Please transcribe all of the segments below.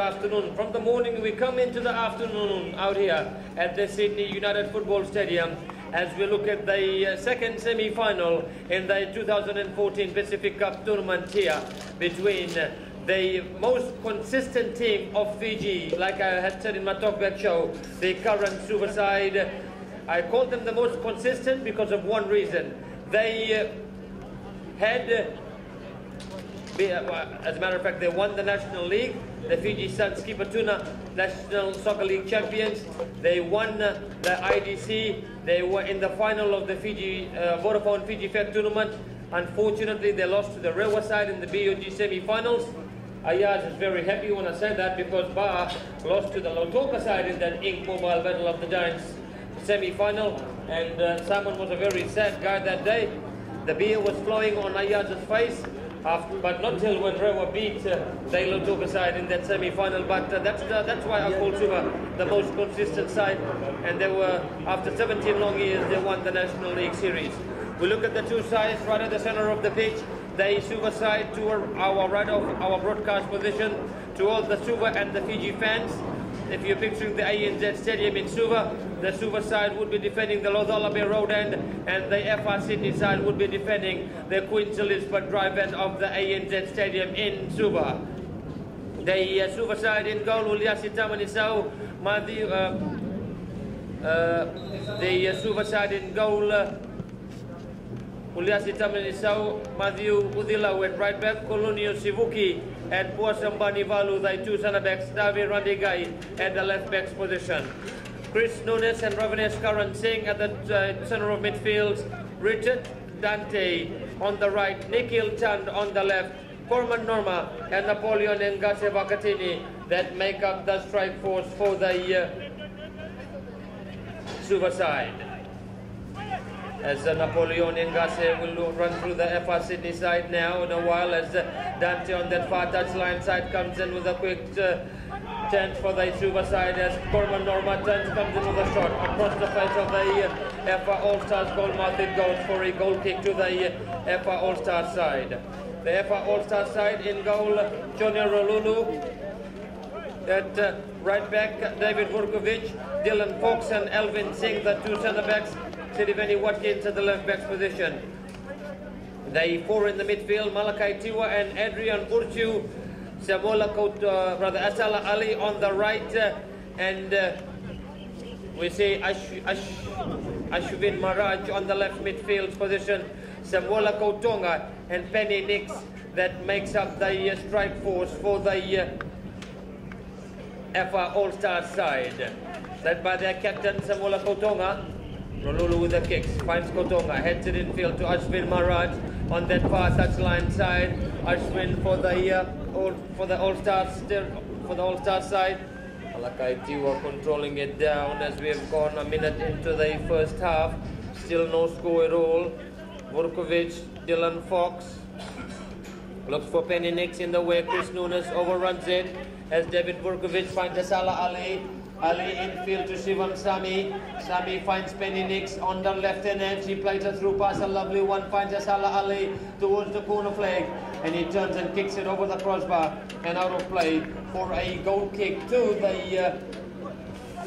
afternoon. From the morning, we come into the afternoon out here at the Sydney United Football Stadium as we look at the uh, second semi-final in the 2014 Pacific Cup tournament here between the most consistent team of Fiji, like I had said in my talkback show, the current Suva side. I call them the most consistent because of one reason. They uh, had uh, As a matter of fact, they won the National League, the Fiji Suns Kipatuna National Soccer League champions. They won the IDC. They were in the final of the Fiji uh, Vodafone Fiji Fed tournament. Unfortunately, they lost to the Rewa side in the BOG semi-finals. Ayaz is very happy when I say that because Ba lost to the Lautoka side in that Inkk Mobile Battle of the Giants semi-final. And uh, Simon was a very sad guy that day. The beer was flowing on Ayaz's face, after, but not till when Rewa beat uh, Lautoka side in that semi-final. But uh, that's the, that's why I call Suva the most consistent side. And they were after 17 long years, they won the National League Series. We look at the two sides right at the center of the pitch. The Suva side to our, our right of our broadcast position, to all the Suva and the Fiji fans. If you're picturing the ANZ Stadium in Suva, the Suva side would be defending the Laucala Bay Road end, and the FR Sydney side would be defending the Queen Elizabeth Drive end of the ANZ Stadium in Suva. The uh, Suva side in goal, Uliasi Tamanisau, Madhi, uh, uh, the uh, Suva side in goal, uh, Uliasi Tamanisau, Matthew Udila went right back, Colonio Sivuki and Puasambani Valu, the two center backs, Davi Randigai at the left back's position. Chris Nunes and Ravinesh Karan Singh at the uh, center of midfield, Richard Dante on the right, Nikhil Chand on the left, Corman Norma and Napoleon Ngase Vakatini that make up the strike force for the uh, Suva side as uh, Napoleon Ngase will run through the FR Sydney side now in a while as uh, Dante on that far touchline side comes in with a quick uh, chance for the Suva side as Corman Norma turns comes in with a shot across the face of the uh, FR All-Stars goal it goes for a goal kick to the uh, FR All-Stars side. The FR All-Stars side in goal Junior Rolulu at uh, right back, David Vurkovic, Dylan Fox and Elvin Singh, the two centre backs. Sidiveni Watkins at the left back position. The four in the midfield, Malakai Tiwa and Adrian Urchu. Samola Kot, uh, rather Asala Ali on the right, uh, and uh, we see Ash, Ash, Ashwin Maraj on the left midfield position. Samola Kotonga and Penny Nix that makes up the uh, strike force for the uh, FR All-Star side. Led by their captain Samola Kotonga. Rolulu with the kicks, finds Kotonga, heads it infield to Ashwin Maharaj on that far touchline side. Ashwin for the all, for the All still for the All Star side. Alakai Tiwa controlling it down as we have gone a minute into the first half. Still no score at all. Vurkovic, Dylan Fox, Looks for Penny Nix in the way. Chris Nunes overruns it as David Vurkovic finds Asala Ali. Ali infield to Shivam Sami. Sami finds Penny Nix on the left hand. She plays a through pass, a lovely one. Finds Asala Ali towards the corner flag. And he turns and kicks it over the crossbar and out of play for a goal kick to the uh,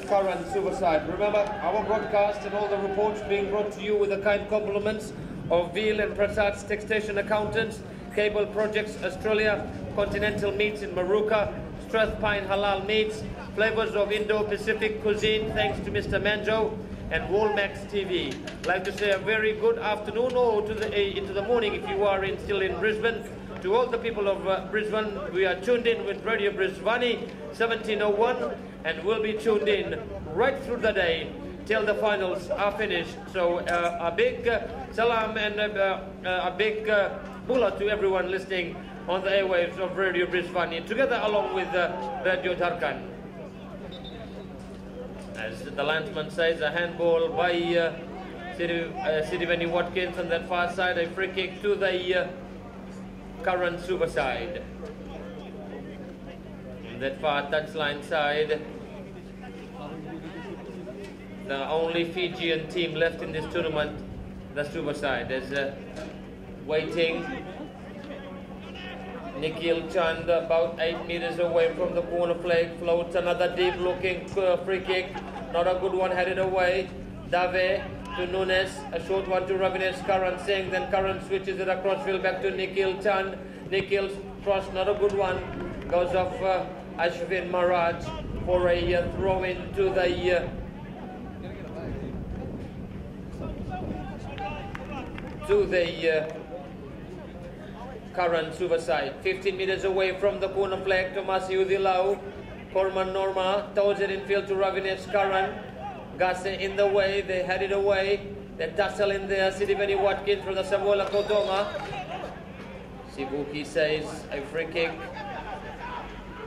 current Suva side. Remember, our broadcast and all the reports being brought to you with the kind compliments of Veal and Prasad's Taxation Accountants, Cable Projects Australia, Continental Meats in Moorooka, Strathpine Halal Meats, Flavors of Indo-Pacific Cuisine, thanks to Mr. Manjo, and Walmax TV. I'd like to say a very good afternoon or to the, uh, into the morning if you are in, still in Brisbane. To all the people of uh, Brisbane, we are tuned in with Radio Brisbane 1701 and we'll be tuned in right through the day till the finals are finished. So uh, a big uh, salam and uh, uh, a big uh, bula to everyone listening on the airwaves of Radio Brisbane together along with uh, Radio Dhadkan. As the landsman says, a handball by uh, Sidi, uh, Watkins on that far side, a free kick to the uh, current Suva side. And that far touchline side. The only Fijian team left in this tournament, the Suva side, is uh, waiting. Nikhil Chand about 8 meters away from the corner flag, floats another deep looking uh, free kick, not a good one headed away. Dave to Nunes, a short one to Ravinesh Karan Singh, then Karan switches it across field back to Nikhil Chand. Nikhil's cross, not a good one, goes off uh, Ashwin Maharaj for a uh, throw into the uh, to the uh, current Suva side. 15 meters away from the corner flag, Thomas Udilau. Korman Norma toes it in field to Ravinesh Karan. Gase in the way, they head it away. They tussle in there, Sidibeni Watkins for the Samola Kotonga. Sibuki says a free kick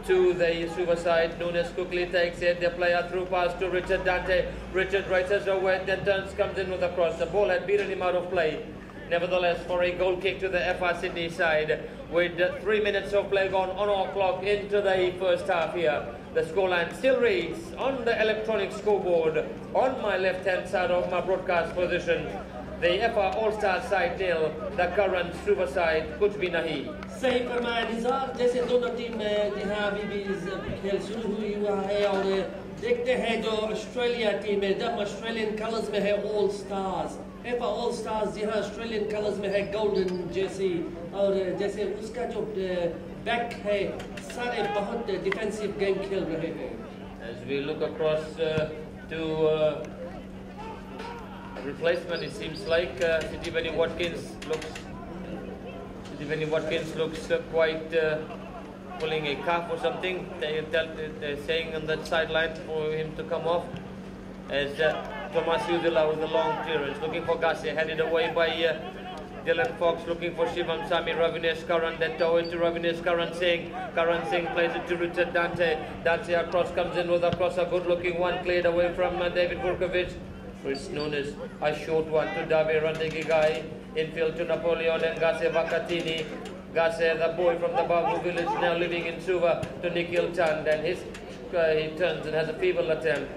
to the Suva side. Nunes quickly takes it. The player through pass to Richard Dante. Richard races away, then turns, comes in with a cross. The ball had beaten him out of play. Nevertheless, for a goal kick to the FR Sydney side with three minutes of play gone on our clock into the first half here. The scoreline still reads on the electronic scoreboard on my left-hand side of my broadcast position. The FR All-Star side nil, the current Suva side कुछ भी नहीं सही फरमाया निसार जैसे दोनों team यहाँ अभी भी खेल शुरू हुई हुआ है और देखते हैं जो ऑस्ट्रेलिया टीम है Australian colors, they have All-Stars. F all stars जहाँ ऑस्ट्रेलियन कलर्स में है गोल्डन जैसी और जैसे उसका जो बैक है सारे बहुत डिफेंसिव गेम खेल रहे हैं As we look across uh, to uh, replacement, it seems like uh, Sitiveni Watkins looks Sitiveni Watkins looks uh, quite uh, pulling a calf or something. They, they're saying on that sideline for him to come off. As uh, Thomas Udila with the long clearance, looking for Gassi, headed away by uh, Dylan Fox looking for Shivam Sami, Ravinesh Karan, then toe into Ravinesh Karan Singh. Karan Singh plays it to Richard Dante. Dante across comes in with a cross, a good looking one, cleared away from uh, David Burkovic. Known as a short one to Davi Randegigai. Infield to Napoleon and Gase Vakatini. Gase, the boy from the Babu village, now living in Suva, to Nikhil Chand. And his, uh, he turns and has a feeble attempt.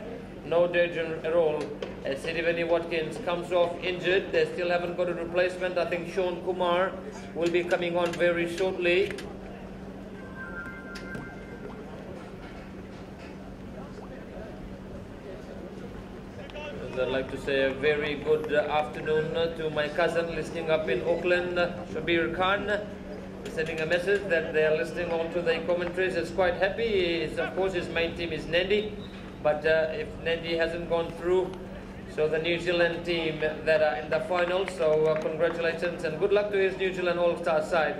No danger at all. As Sidiveni Watkins comes off injured, they still haven't got a replacement. I think Sean Kumar will be coming on very shortly. I'd like to say a very good uh, afternoon uh, to my cousin listening up in Auckland, Shabir Khan. Sending a message that they are listening on to the commentaries. Is quite happy. Is of course his main team is Nadi, but uh, if Nadi hasn't gone through, so the New Zealand team that are in the final. So uh, congratulations and good luck to his New Zealand All-Star side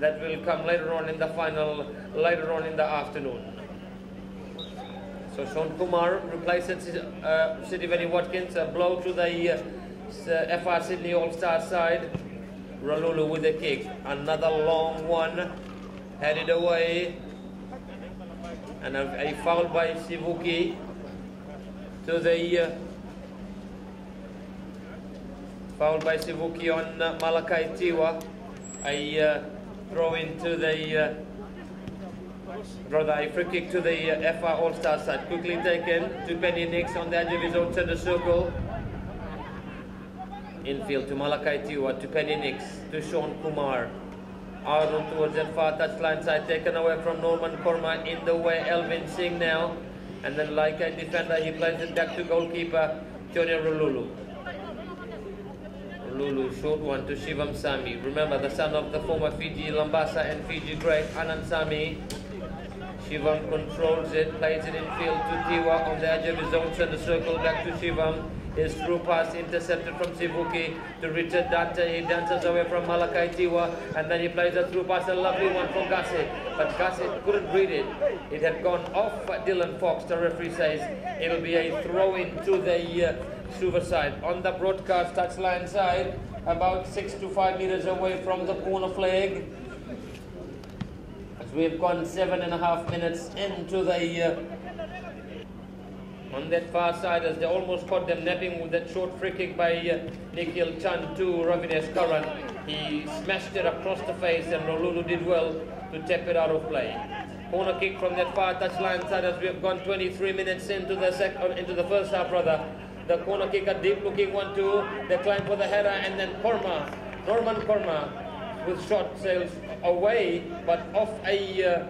that will come later on in the final, later on in the afternoon. So Sean Kumar replaces uh, Sidiveni Watkins, a blow to the uh, FR Sydney All-Star side. Ralulu with a kick, another long one, headed away, and I foul by Sivuki to the uh, foul by Sivuki on uh, Malakai Tiwa, I uh, throw into the uh, Rather, free kick to the uh, FR All-Star side. Quickly taken to Penny Nix on the edge of his own centre circle. Infield to Malakai Tiwa, to Penny Nix, to Sean Kumar. Out towards that far touchline side, taken away from Norman Korma. In the way, Elvin Singh now. And then like a defender, he plays it back to goalkeeper, Johnny Rululu. Rululu, short one to Shivam Sami. Remember, the son of the former Fiji Labasa and Fiji great Anand Sami. Shivam controls it, plays it in field to Tiwa on the edge of his own center circle, back to Shivam. His through pass intercepted from Sivuki to Richard Dante. He dances away from Malakai Tiwa and then he plays a through pass, a lovely one from Gasset. But Gasset couldn't read it. It had gone off Dylan Fox. The referee says it'll be a throw in to the uh, Suva side. On the broadcast touchline side, about six to five meters away from the corner flag. As we've gone seven and a half minutes into the uh, on that far side as they almost caught them napping with that short free kick by uh, Nikhil Chand to Ravinesh Karan. He smashed it across the face and Rolulu did well to tap it out of play. Corner kick from that far touchline side as we have gone 23 minutes into the sec- uh, into the first half, brother. The corner kick, a deep looking one, two. They climb for the header, and then Korma, Norman Korma, with short sails away, but off a uh,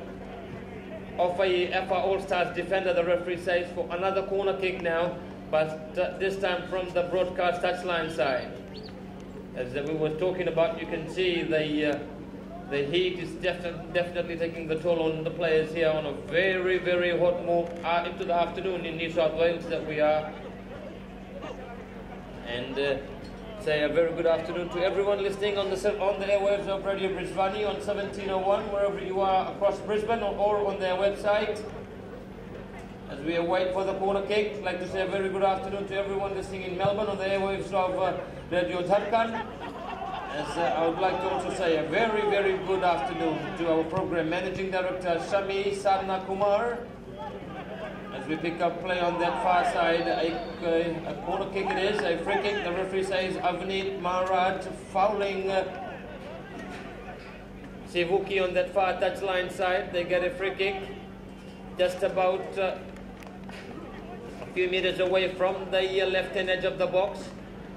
of a FA All Stars defender. The referee says for another corner kick now, but uh, this time from the broadcast touchline side. As we were talking about, you can see the uh, the heat is defi- definitely taking the toll on the players here on a very very hot move uh, into the afternoon in New South Wales that we are. And uh, say a very good afternoon to everyone listening on the on the airwaves of Radio Brisbane on 1701 wherever you are across Brisbane or, or on their website. As we await for the corner kick, I'd like to say a very good afternoon to everyone listening in Melbourne on the airwaves of uh, Radio Dhadkan. As uh, I would like to also say a very, very good afternoon to our program managing director Shami Sarna Kumar. As we pick up play on that far side, a, a corner kick it is, a free kick. The referee says Avneet Maharaj fouling Sivuki on that far touchline side. They get a free kick just about uh, a few meters away from the uh, left-hand edge of the box,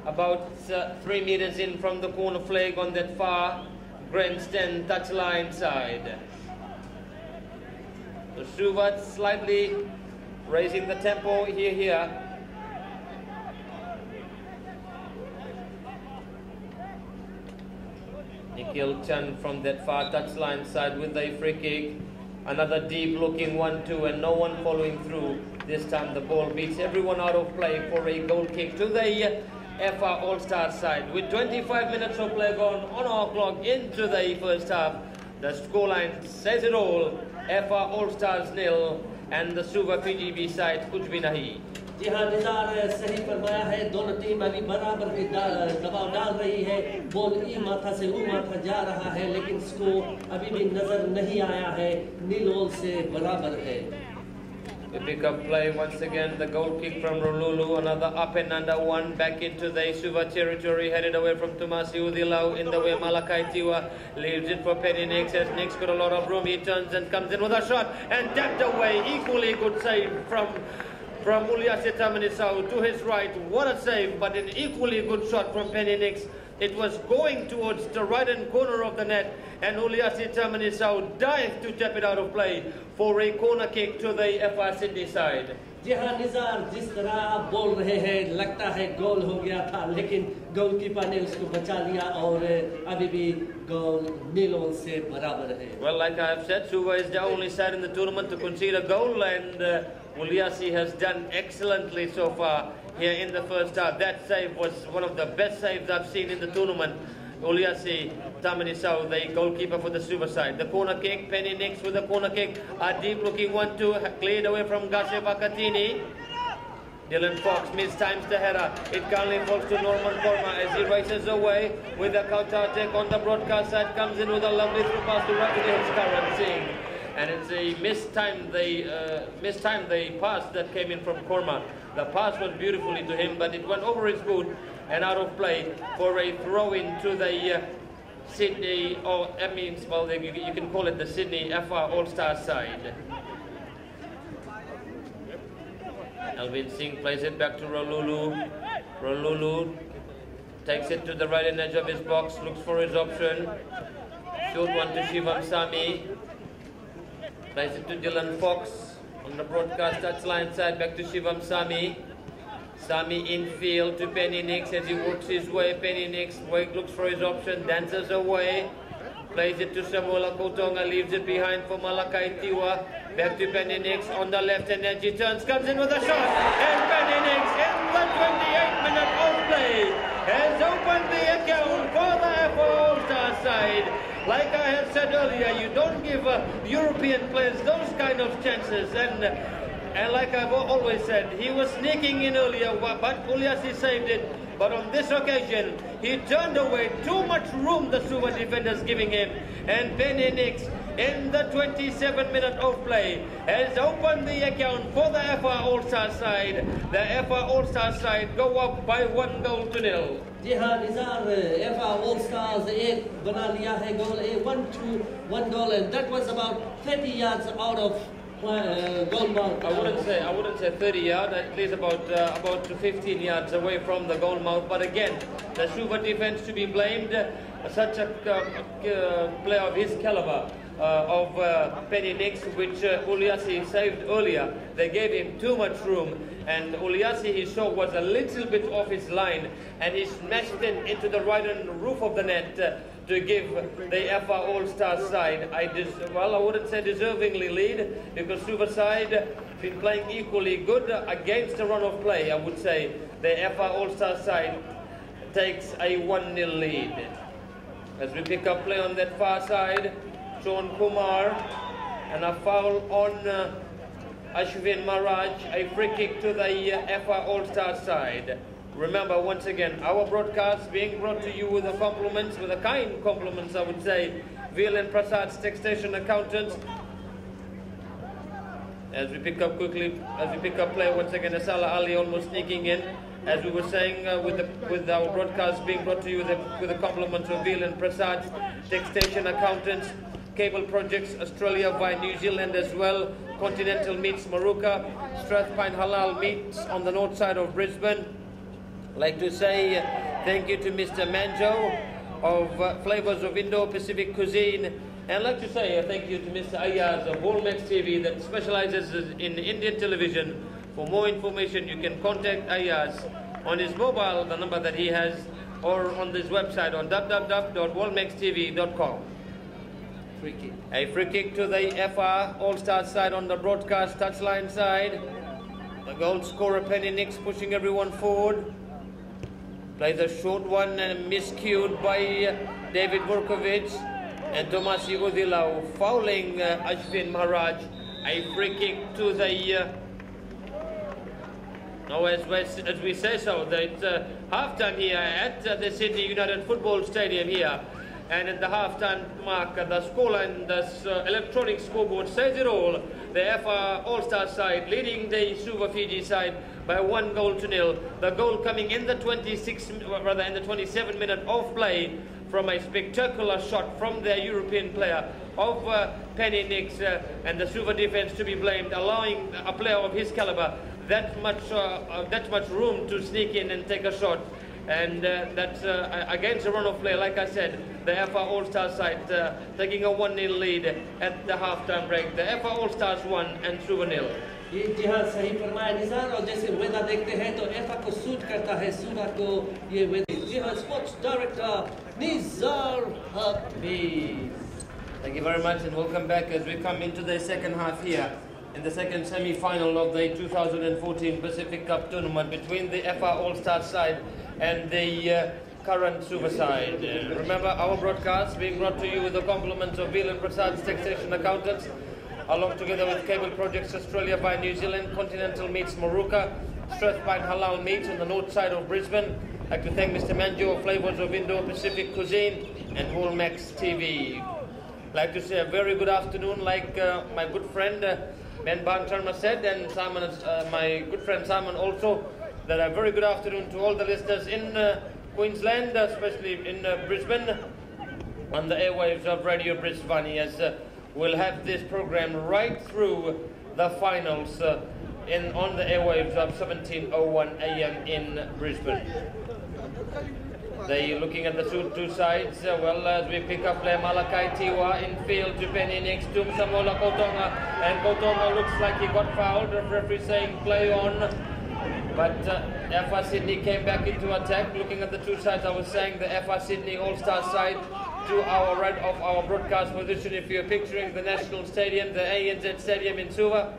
about uh, three meters in from the corner flag on that far grandstand touchline side. So Suvat slightly raising the tempo here, here. Nikhil Chand from that far touchline side with a free kick. Another deep looking one two and no one following through. This time the ball beats everyone out of play for a goal kick to the uh, FR All-Star side. With 25 minutes of play gone on our clock into the first half, the scoreline says it all. FR All-Stars nil and the Suva PGB side कुछ भी नहीं. जी हाँ निजार सही फरमाया है, दोनों team अभी बराबर के दबाव डाल रही है। बॉल ई माथा से वो माथा जा रहा है, लेकिन इसको अभी भी नज़र नहीं आया है। नीलोल से बराबर है। We pick up play once again. The goal kick from Rolulu. Another up and under one back into the Suva territory. Headed away from Tomasi Udilau in the way Malakai Tiwa leaves it for Penny Nix. As Nix got a lot of room, he turns and comes in with a shot and tapped away. Equally good save from from Uliase Tamanisau to his right. What a save, but an equally good shot from Penny Nix. It was going towards the right hand corner of the net, and Uliase Tamanisau dived to tap it out of play for a corner kick to the FR Sydney side. जी हाँ निजार जिस तरह आप बोल रहे हैं लगता है गोल हो गया था लेकिन गोलकीपर ने उसको बचा लिया और अभी भी गोल नील ओल से बराबर है Well, like I have said, Suva is the only side in the tournament to concede a goal, and uh, Uliasi has done excellently so far here in the first half. That save was one of the best saves I've seen in the tournament. Uliasi Tamanisau, the goalkeeper for the Suva side. The corner kick, Penny Nix with the corner kick. A deep looking one two, cleared away from Gase Vakatini. Dylan Fox mistimes the header. It currently falls to Norman Korma as he races away with a counter attack on the broadcast side. Comes in with a lovely through pass to Ravi Karan Singh. And it's a mistimed the uh, mistimed the pass that came in from Korma. The pass was beautifully to him, but it went over his boot and out of play for a throw in to the uh, Sydney, or that means, well, you, you can call it the Sydney FR All-Star side. Alvin Singh plays it back to Rolulu. Rolulu takes it to the right hand edge of his box, looks for his option. Short one to Shivam Sami. Plays it to Dylan Fox on the broadcast touchline side, back to Shivam Sami. Sami infield to Penny Nix as he works his way. Penny Nix looks for his option, dances away. Plays it to Samuel Kotonga, leaves it behind for Malakai Tiwa. Back to Penny Nix on the left and then she turns, comes in with a shot. And Penny Nix in the 28 minute of play has opened the account for the FO side. Like I have said earlier, you don't give uh, European players those kind of chances. And and like I've always said, he was sneaking in earlier, but Uliasi saved it. But on this occasion, he turned away too much room the Suva defenders giving him. And Penny Nix in the 27 minute of play has opened the account for the FR All-Star side. The FR All-Star side go up by one goal to nil. जी हाँ निजार एफा all stars एक बना लिया है goal a one two one goal and that was about 30 yards out of uh. I wouldn't say I wouldn't say 30 yards. At least about uh, about 15 yards away from the goal mouth. But again, the Suva defense to be blamed. Uh, such a uh, uh, player of his caliber. Uh, of uh, Penny Nix, which uh, Uliassi saved earlier. They gave him too much room, and Uliassi, he saw, was a little bit off his line, and he smashed it into the right on roof of the net uh, to give the FA All-Star side, I well, I wouldn't say deservingly lead, because Suva side been playing equally good against the run of play, I would say. The FA All-Star side takes a 1-0 lead. As we pick up play on that far side, Sean Kumar, and a foul on uh, Ashwin Maraj, a free kick to the uh, FA All-Star side. Remember, once again, our broadcast being brought to you with the compliments, with the kind compliments, I would say, Veal and Prasad's Taxation accountants. As we pick up quickly, as we pick up play once again, Asala Ali almost sneaking in. As we were saying, uh, with the, with our broadcast being brought to you with the, with the compliments of Veal and Prasad, Taxation accountants, Cable Projects Australia via New Zealand as well, Continental Meats Moorooka, Strathpine Halal Meats on the north side of Brisbane. Like to say uh, thank you to Mr. Manjo of uh, Flavors of Indo-Pacific Cuisine. And I'd like to say uh, thank you to Mr. Ayaz of Volmex TV that specializes in Indian television. For more information, you can contact Ayaz on his mobile, the number that he has, or on his website on www.volmextv.com. Free kick. A free kick to the FR All-Star side on the broadcast touchline side. The goal scorer Penny Nix pushing everyone forward. Plays a short one and miscued by David Burkovic. And Tomas Yudilau fouling uh, Ashwin Maharaj. A free kick to the... Uh, now, as, we- as we say so, it's uh, halftime here at uh, the Sydney United Football Stadium here. And at the halftime mark, the scoreline, the uh, electronic scoreboard says it all. The FR All-Star side leading the Suva Fiji side by one goal to nil. The goal coming in the 26, rather in the 27 minute of play from a spectacular shot from their European player of uh, Penny Nix uh, and the Suva defense to be blamed, allowing a player of his caliber that much uh, uh, that much room to sneak in and take a shot And uh, that's uh, against a run of play, like I said, the FA All-Star side uh, taking a 1-0 lead at the halftime break. The FA All-Stars 1 and Suva nil. ये जी हाँ सही फरमाया निजार और जैसे वेदा देखते हैं तो एफा को सूट करता है सुबह को ये वेदा जी हाँ sports director Nizar Hafeez Thank you very much and welcome back as we come into the second half here in the second semi-final of the 2014 Pacific Cup tournament between the FR All-Star side and the uh, current Suva side. Uh, remember our broadcast being brought to you with the compliments of Veal and Prasad's taxation accountants along together with Cable Projects Australia by New Zealand, Continental Meats Moorooka, Strathpine Halal Meats on the north side of Brisbane. I'd like to thank Mr. Manjo of Flavors of Indo-Pacific Cuisine and Woolmax TV like to say a very good afternoon, like uh, my good friend uh, Ben Ban Sharma said, and Simon, uh, my good friend Simon also, that a very good afternoon to all the listeners in uh, Queensland, especially in uh, Brisbane, on the airwaves of Radio Brisbane, as uh, we'll have this program right through the finals in on the airwaves of 17:01 a.m. in Brisbane. They looking at the two, two sides. Uh, well, as we pick up play Malakai Tiwa in field Penny Nix to Samola Kotonga. And Kotonga looks like he got fouled. Referee saying play on. But uh, FR Sydney came back into attack. Looking at the two sides, I was saying the FR Sydney All-Star side to our right of our broadcast position. If you're picturing the National Stadium, the ANZ Stadium in Suva,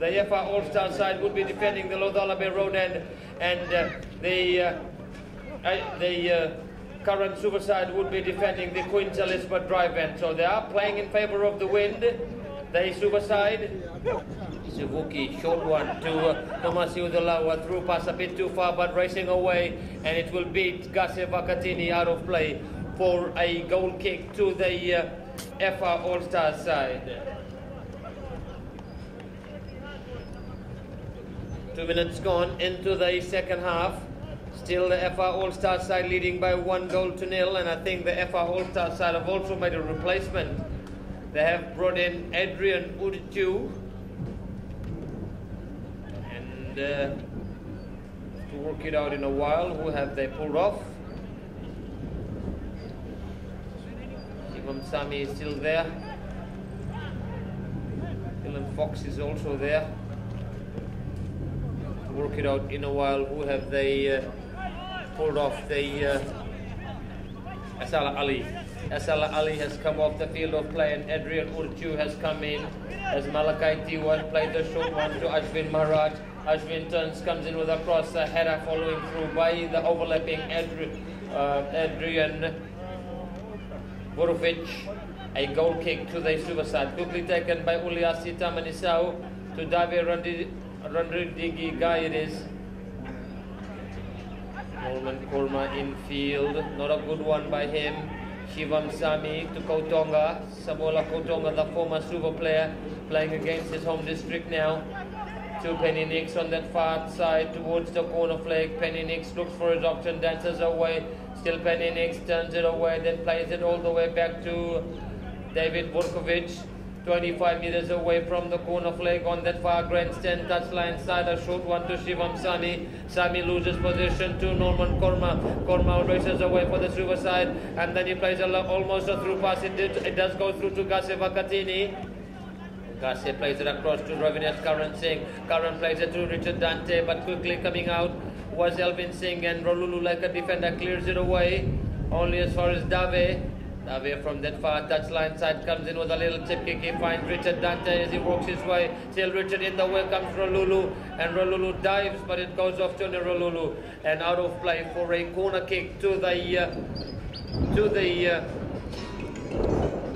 the FR All-Star side would be defending the Laucala Bay Road end, and uh, the uh, uh, the uh, current Suva side would be defending the Queen's Elizabeth Drive end. So they are playing in favour of the wind. The Suva side. Suzuki, short one to uh, Thomas Udalawa, through pass a bit too far, but racing away, and it will beat Gase Vakatini out of play for a goal kick to the uh, FA All Star side. Two minutes gone into the second half. Still the FA All Star side leading by one goal to nil, and I think the FA All Star side have also made a replacement. They have brought in Adrian Uritu. And uh, to work it out in a while, who have they pulled off? Shivam Sami is still there. Dylan Fox is also there To work it out in a while. Who have they uh, pulled off? The uh, Asala Ali. Asala Ali has come off the field of play, and Adrian Urchu has come in as Malakai Tiwan played the short one to Ashwin Maharaj. Ashwin turns, comes in with a cross, a header following through by the overlapping Adri- uh, Adrian Borovic. A goal kick to the Suva side, quickly taken by Uliasi Tamanisau to Davi Randi Randrigi guy it is. Norman Korma in field. Not a good one by him. Shivam Sami to Kotonga. Samola Kotonga, the former Suva player, playing against his home district now. To Penny Nix on that far side towards the corner flag. Penny Nix looks for his option, dances away. Still Penny Nix turns it away, then plays it all the way back to David Burkovic. 25 meters away from the corner flag on that far grandstand touchline side. A short one to Shivam Sami. Sami loses position to Norman Korma. Korma races away for the silver side and then he plays a, almost a through pass. It, did, it does go through to Gase Vakatini. Gase plays it across to Ravinesh Karan Singh. Karan plays it to Richard Dante but quickly coming out was Elvin Singh and Rolulu like a defender clears it away. Only as far as Dave. Away from that far touchline side comes in with a little tip kick. He finds Richard Dante as he walks his way. Still Richard in the way comes Rolulu and Rolulu dives but it goes off to Rolulu and out of play for a corner kick to the uh, to the uh,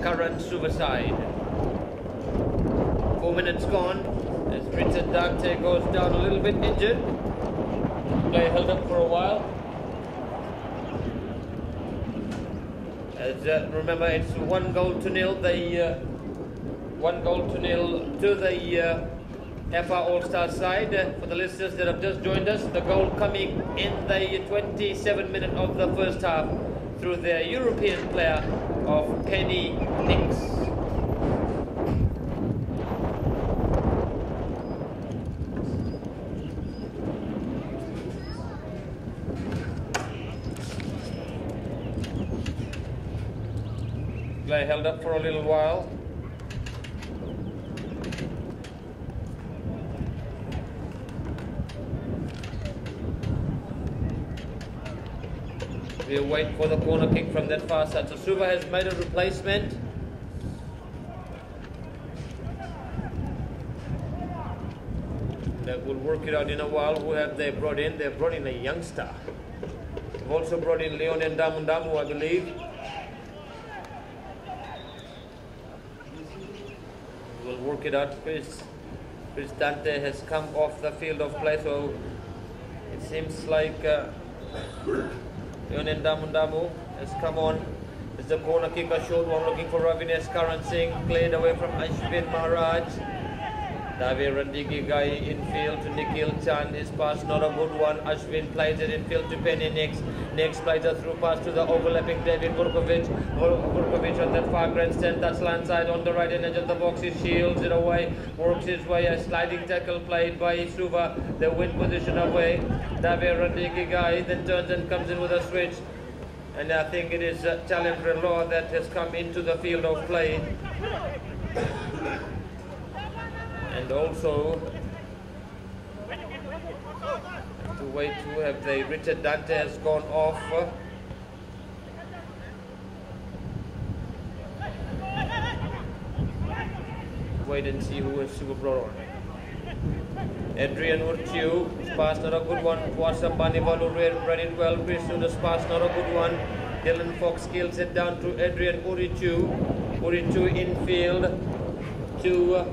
current Suva side. Four minutes gone as Richard Dante goes down a little bit injured. Play held up for a while. Uh, remember, it's one goal to nil. The uh, one goal to nil to the uh, FA All Star side. Uh, for the listeners that have just joined us, the goal coming in the 27 minute of the first half through the European player of Penny Nix. Play held up for a little while. We wait for the corner kick from that far side. So Suva has made a replacement. That will work it out in a while. Who have they brought in? They've brought in a youngster. They've also brought in Leon Ndamundamu, I believe. Out. Chris, Chris Dante has come off the field of play, so it seems like uh, Leon Ndamundamu has come on. It's the corner kick, a short one looking for Ravinesh Karan Singh, played away from Ashwin Maharaj. Davi Randigi guy infield to Nikhil Chand. His pass not a good one. Ashwin plays it infield to Penny Nix. Nix plays a through pass to the overlapping David Burkovic. Burkovic on that far grandstand. That's land side on the right end edge of the box. He shields it away. Works his way. A sliding tackle played by Suva. The win position away. Davi Randigi guy then turns and comes in with a switch. And I think it is uh, Challenger Law that has come into the field of play and also to wait to have the Richard Dante has gone off. Wait and see who is Suva brought on. Adrian Urtiu, pass not a good one. Wasam Banivalu read it well. Krishna's pass not a good one. Dylan Fox kills it down to Adrian Urichu. Urichu infield to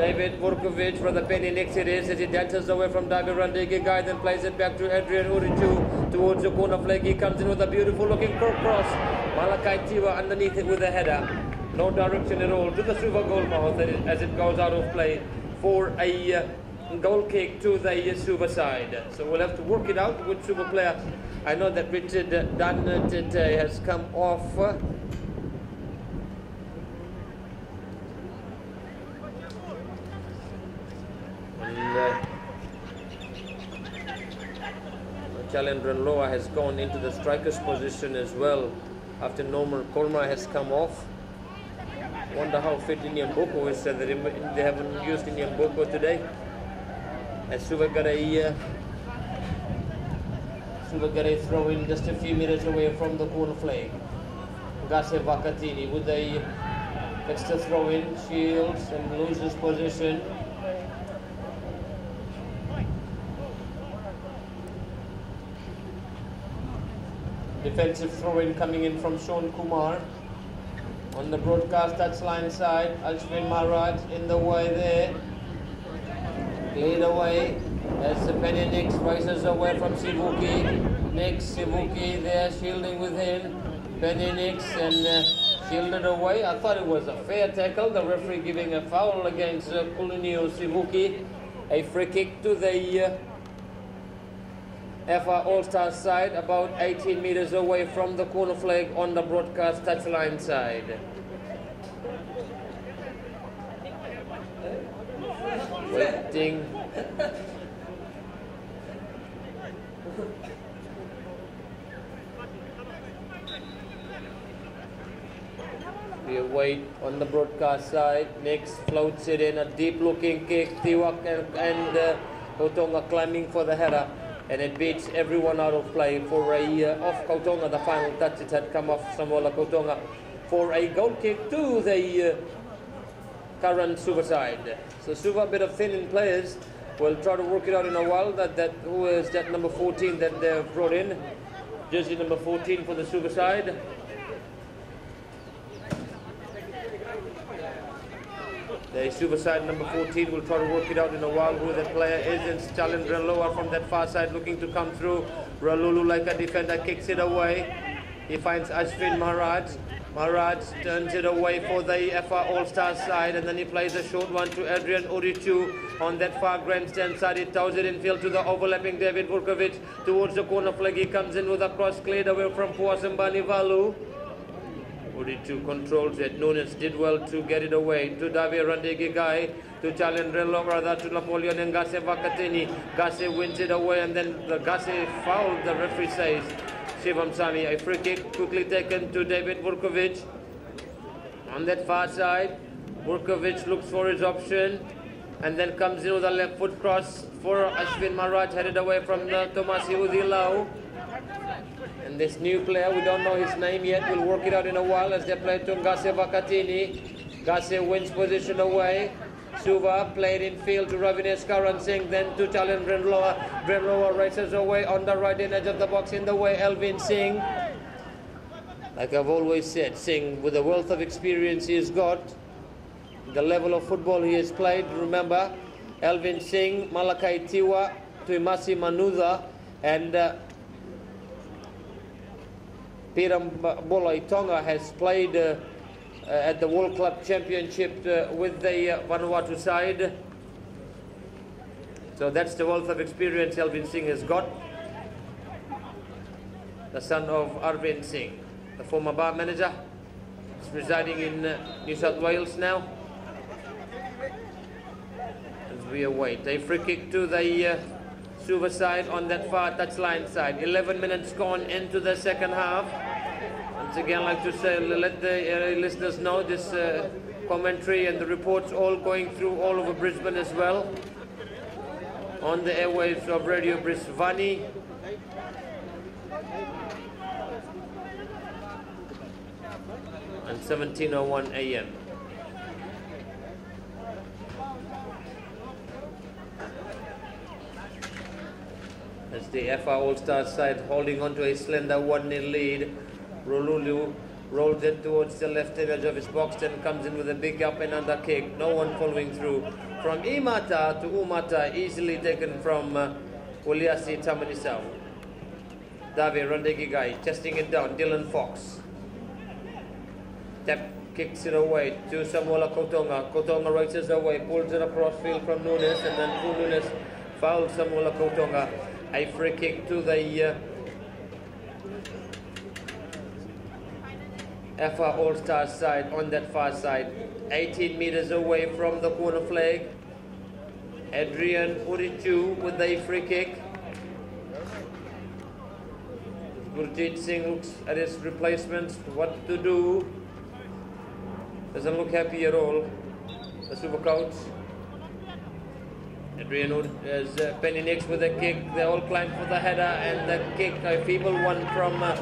David Burkovic from the penny next it is as he dances away from David Randigi guy then plays it back to Adrian Urichu towards the corner flag he comes in with a beautiful looking cross Malakai Tiwa underneath it with a header. No direction at all to the Suva goal mouth as it goes out of play for a uh, goal kick to the Suva side. So we'll have to work it out with Suva player. I know that Richard Dunn has come off. And, uh, Chalendran Loa has gone into the striker's position as well after Norman Korma has come off. Wonder how fit Indian Boko is that they haven't used Indian Boko today. As Suva got a uh, Suva got a throw in just a few meters away from the corner flag. Gase Vakatini with a extra throw in, shields and loses position. Defensive throw-in coming in from Sean Kumar. On the broadcast touchline side, Ashwin Maharaj in the way there. Lead away as Penny Nix rises away from Sivuki. Nix, Sivuki there shielding with him. Penny and uh, shielded away. I thought it was a fair tackle. The referee giving a foul against uh, Kulinio Sivuki. A free kick to the uh, FR All-Star side, about 18 meters away from the corner flag on the broadcast touchline side. Waiting. We wait on the broadcast side. Next floats it in a deep looking kick. Tiwak and, and uh, Kotonga climbing for the header and it beats everyone out of play for a uh, off Kautonga, the final touch. It had come off Samola Kautonga for a goal kick to the uh, current Suva side. So Suva, a bit of thin in players. We'll try to work it out in a while. That that who is that number 14 that they've brought in? Jersey number 14 for the Suva side. The Suva side number 14 will try to work it out in a while who the player is. And Stalin Loa from that far side looking to come through. Ralulu like a defender kicks it away. He finds Ashwin Maharaj. Maharaj turns it away for the FR All-Star side and then he plays a short one to Adrian Urichu on that far grandstand side. He tows it in field to the overlapping David Vurkovic towards the corner flag. He comes in with a cross cleared away from Puasambani Valu. 42 controls it. Nunes did well to get it away to Davir Randegigai, to Chalendrello, rather to Napoleon and Gase Vakatini. Gase wins it away and then the Gase fouled, the referee says. Shivam Sami, a free kick quickly taken to David Vurkovic. On that far side, Vurkovic looks for his option and then comes in with a left foot cross for Ashwin Maharaj, headed away from the Tomasi Udilau. And this new player, we don't know his name yet, we'll work it out in a while as they play to Gase Vakatini. Gase wins position away. Suva played in field to Ravinesh Karan Singh, then to Chalan Brenloa. Brenloa races away on the right edge of the box in the way, Elvin Singh. Like I've always said, Singh, with the wealth of experience he has got, the level of football he has played, remember, Elvin Singh, Malakai Tiwa, Tuimasi Manuda, and uh, Piram Boloitonga has played uh, uh, at the World Club Championship uh, with the Vanuatu side. So that's the wealth of experience Elvin Singh has got. The son of Arvind Singh, the former bar manager, is residing in New South Wales now. As we await a free kick to the Suva side on that far touchline side. 11 minutes gone into the second half. Once again, I'd like to say, let the uh, listeners know this uh, commentary and the reports all going through all over Brisbane as well. On the airwaves of Radio Brisbane. And 17.01 a.m. As the FR All-Star side holding on to a slender 1-0 lead. Rolulu rolls it towards the left edge of his box, then comes in with a big up and under kick. No one following through. From Imata to Umata, easily taken from uh, Uliasi Tamanisau. Davi Randegigai testing it down. Dylan Fox. Tap kicks it away to Samuela Kotonga. Kotonga races away, pulls it across field from Nunes, and then Nunes fouls Samuela Kotonga. A free kick to the uh, FR All Stars side on that far side. 18 meters away from the corner flag. Adrian Urichu with a free kick. Gurjeet Singh looks at his replacements, what to do. Doesn't look happy at all. The Suva coach. Adrian as uh, Penny Nix with a kick. They all climb for the header and the kick, a feeble one from uh,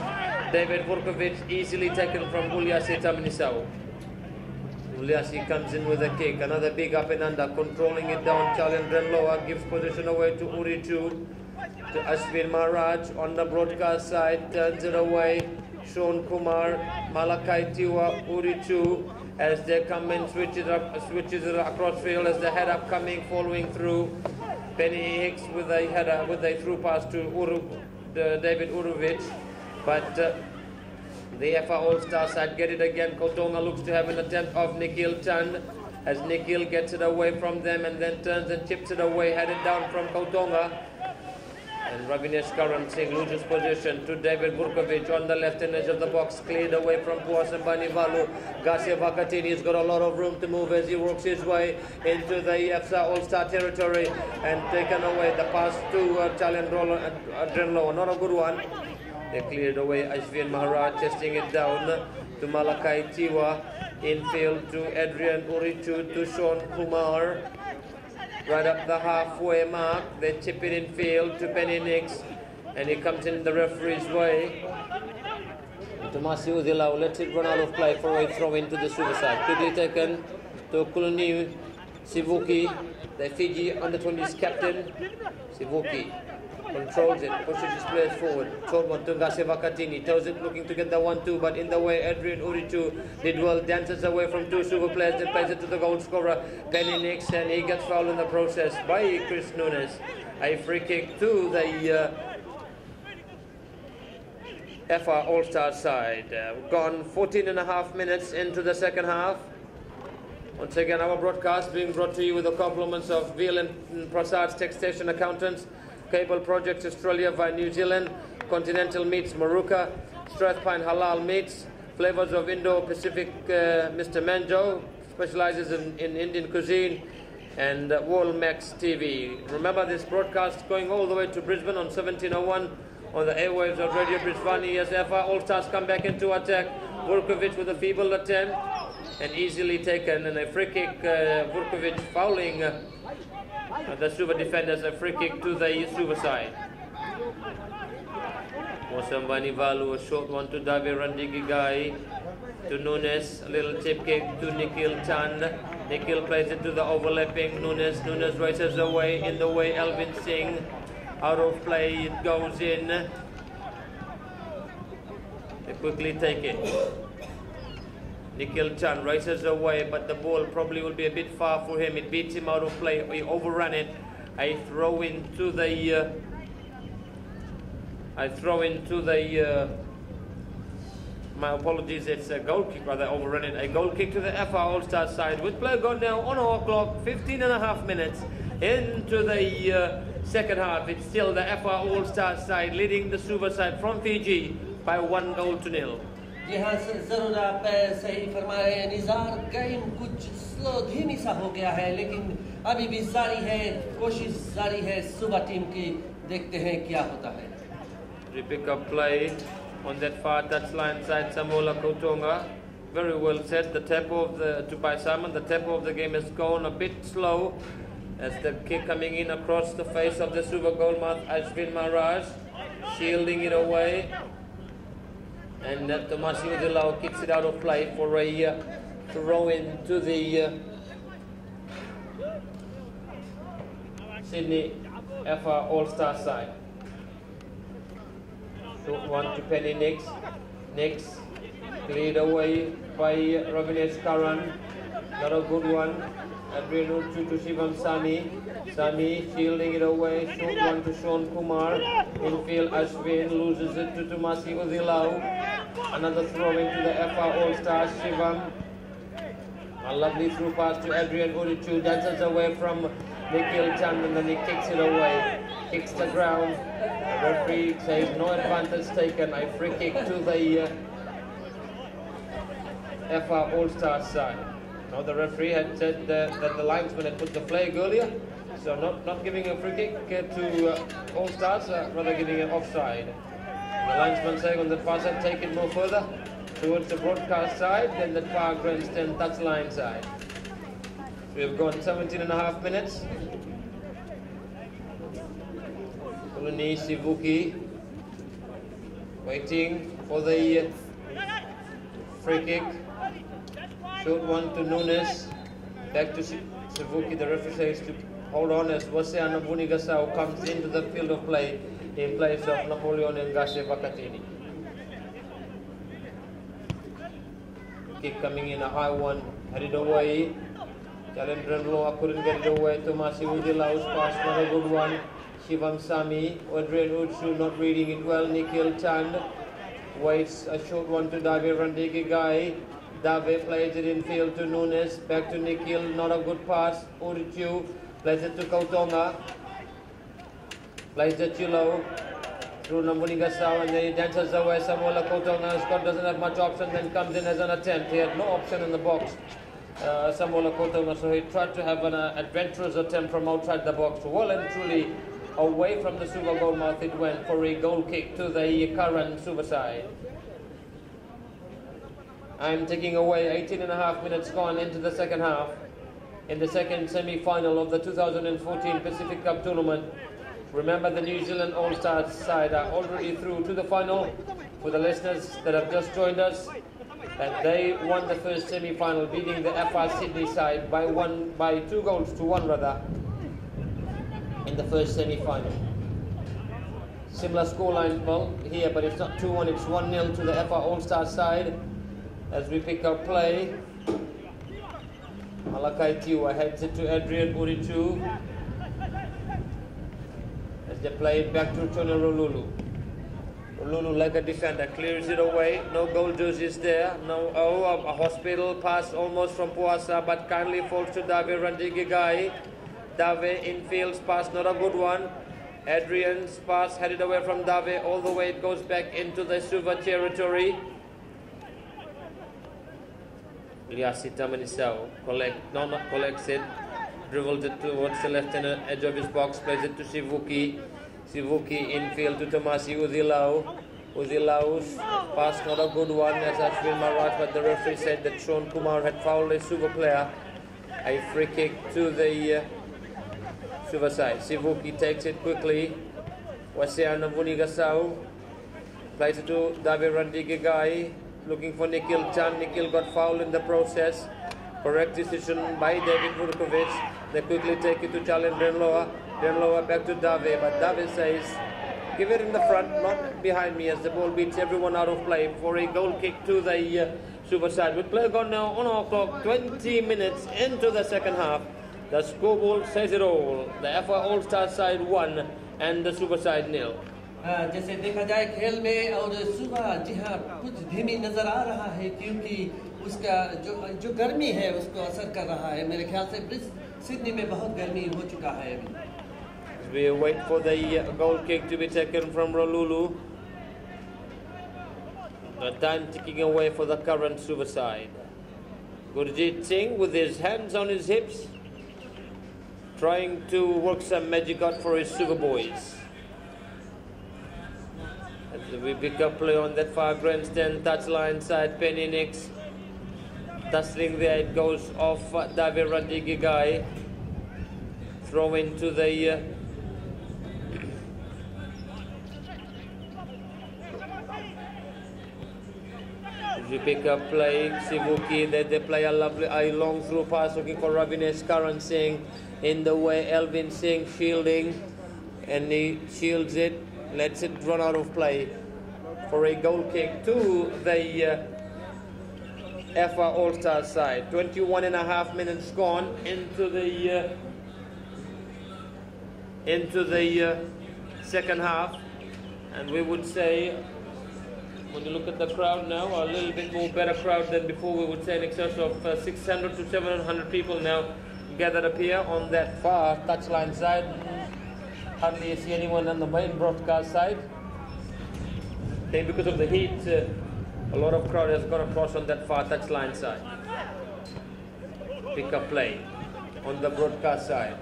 David Burkovic, easily taken from Uliasi Tamanisau. Uliasi comes in with a kick. Another big up and under, controlling it down. Challenge Renloa gives position away to Urichu. To Ashwin Maharaj on the broadcast side, turns it away. Sean Kumar, Malakai Tiwa, Urichu as they come in, switches up, switches it across field as the head up coming, following through. Penny Nix with a header, with a through pass to Uru, David Urovic, but uh, the FA All-Star side get it again. Kotonga looks to have an attempt of Nikhil Tan as Nikhil gets it away from them and then turns and chips it away, headed down from Kotonga. And Ravinesh Karan Singh loses position to David Burkovic on the left hand edge of the box, cleared away from Puasambani Valu. Gase Vakatini's got a lot of room to move as he works his way into the EFSA All-Star territory and taken away the pass to uh, Chalian Adrenlo. Not a good one. They cleared away Ashwin Maharaj, testing it down to Malakai Tiwa. Infield to Adrian Urichu to Sean Kumar right up the halfway mark. They tip it in field to Penny Nix, and he comes in the referee's way. Tomasi Udilau lets it run out of play for a throw into the Suva side. Quickly taken to Kulani Sivuki, the Fiji under 20s captain. Sivuki controls it, pushes his players forward. One to Vakatini, tells it looking to get the 1-2, but in the way, Adrian Urichu did well, dances away from two Suva players, then plays it to the goal scorer, Penny Nix, and he gets fouled in the process by Chris Nunes. A free kick to the uh, FR All-Star side. Uh, gone 14 and a half minutes into the second half. Once again, our broadcast being brought to you with the compliments of and Prasad's Taxation Accountants, Cable Projects Australia via New Zealand, Continental Meats Moorooka, Strathpine Halal Meats, Flavors of Indo-Pacific uh, Mr. Manjo, specializes in, in Indian cuisine, and uh, Max TV. Remember this broadcast going all the way to Brisbane on 1701 on the airwaves of Radio Brisbane as FR All Stars come back into attack. Vurkovic with a feeble attempt and easily taken and a free kick. Uh, Vurkovic fouling uh, the Suva defenders a free kick to the Suva side. Mosambani Valu, a short one to Davi Randigigai, to Nunes, a little tip kick to Nikhil Chand. Nikhil plays it to the overlapping Nunes. Nunes races away, in the way Elvin Singh. Out of play, it goes in. They quickly take it. Nikhil Chand races away, but the ball probably will be a bit far for him. It beats him out of play. He overran it. I throw into the. Uh, I throw into the. Uh, my apologies, it's a goal kick rather overrun it. A goal kick to the FR All Star side with play gone now on our clock, 15 and a half minutes into the uh, second half. It's still the FR All Star side leading the Suva side from Fiji by one goal to nil. जी हाँ ज़रूर आप सही फरमा रहे हैं Nizar game कुछ slow धीमी सा हो गया है लेकिन अभी भी जारी है कोशिश जारी है सुबह टीम की देखते हैं क्या होता है pick up play on that far touchline side Samola Kotonga very well set the tempo of the by Simon the tempo of the game has gone a bit slow as the kick coming in across the face of the Suva goalmouth Ashwin Maharaj shielding it away and uh, Tomasi Udilao kicks it out of play for a uh, throw in to the uh, Sydney FR All-Star side. Short one to Penny Nix. Nix cleared away by Ravinesh Karan. Not a good one. Adriano to, to Shivam Sami. Sami shielding it away. Short one to Sean Kumar. Infield Ashwin loses it to Tomasi Udilao. Another throw into the FR All-Stars, Shivam. A lovely through pass to Adrian Urichu, dances away from Nikhil Chand and then he kicks it away. Kicks the ground. The referee says no advantage taken. A free kick to the uh, FR All-Stars side. The referee had said uh, that the linesman had put the flag earlier, so not, not giving a free kick uh, to uh, All Stars, uh, rather giving an offside. The linesman saying on the side, take it no further towards the broadcast side than the far grandstand touchline side. We've gone 17 and a half minutes. Kulani Sivuki waiting for the uh, free kick. Short one to Nunes. Back to Sivuki. The referee says to hold on as Waseana Bunigasau comes into the field of play in place of Napoleon and Gase Vakatini. Kick coming in a high one, headed away. Chalendran Loa couldn't get it away. Tomasi Udilaus pass, not a good one. Shivam Sami, Adrian Uchu not reading it well. Nikhil Chand waits a short one to Davi Randigi Gai. Dave plays it in field to Nunes, back to Nikhil, not a good pass. Urichu plays it to Kotonga. Plays it to Low. Through Namunigasau and then he dances away. Samuel Kotonga. Scott doesn't have much option, then comes in as an attempt. He had no option in the box. Uh, Kotonga, so he tried to have an uh, adventurous attempt from outside the box. Well and truly away from the Suva goal mouth it went for a goal kick to the current Suva side. I'm taking away 18 and a half minutes gone into the second half in the second semi-final of the 2014 Pacific Cup tournament. Remember the New Zealand All-Stars side are already through to the final for the listeners that have just joined us. And they won the first semi-final beating the FR Sydney side by one by two goals to one rather in the first semi-final. Similar scoreline well here but it's not 2-1 it's 1-0 to the FR All-Stars side as we pick up play. Malakai Tiwa heads it to Adrian Urichu. As they play it back to Tony Rolulu. Rolulu like a defender clears it away. No goal jerseys there. No oh a, hospital pass almost from Puasa but kindly falls to Dave Randigigai. Dave infields pass not a good one. Adrian's pass headed away from Dave all the way it goes back into the Suva territory. Liasita Manisao collect, no, not collects it, dribbles it towards the left hand edge of his box, plays it to Sivuki. Sivuki infield to Tomasi Udilau. Udilau's pass not a good one as Ashwin Maharaj, but the referee said that Sean Kumar had fouled a Suva player. A free kick to the uh, Suva side. Sivuki takes it quickly. Wasiana Vunigasau plays it to David Randigigai looking for Nikhil Chand. Nikhil got fouled in the process. Correct decision by David Vurkovic. They quickly take it to Chalin Renloa. Renloa back to Dave, but Dave says, give it in the front, not behind me as the ball beats everyone out of play for a goal kick to the uh, Suva side. With play gone now on our clock, 20 minutes into the second half. The scoreboard says it all. The FR All-Star side won and the Suva side nil. जैसे देखा जाए खेल में और सुबह जी हाँ कुछ धीमी नज़र आ रहा है क्योंकि उसका जो जो गर्मी है उसको असर कर रहा है मेरे ख्याल से ब्रिज सिडनी में बहुत गर्मी हो चुका है अभी We wait for the uh, goal kick to be taken from Rolulu. The time ticking away for the current Suva side. Gurjit Singh with his hands on his hips, trying to work some magic out for his Suva boys. We pick up play on that far grandstand touchline side, Penny Nix. Tussling there, it goes off uh, David Randigigai. Throw into the uh, We pick up play, Sivuki, they, they play a lovely, a long through pass looking for Ravinesh Karan Singh. In the way, Elvin Singh shielding, and he shields it, lets it run out of play for a goal kick to the uh, FR All-Star side. 21 and a half minutes gone into the uh, into the uh, second half, and we would say When you look at the crowd now, a little bit more better crowd than before. We would say in excess of uh, 600 to 700 people now gathered up here on that far touchline side. Hardly see anyone on the main broadcast side. Then because of the heat, uh, a lot of crowd has gone across on that far touchline side. Pick up play on the broadcast side.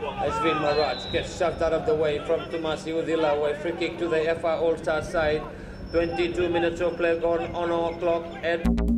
Ashwin Maharaj gets shoved out of the way from Tumasi Udila away. Free kick to the FI All-Star side. 22 minutes of play gone on our clock. At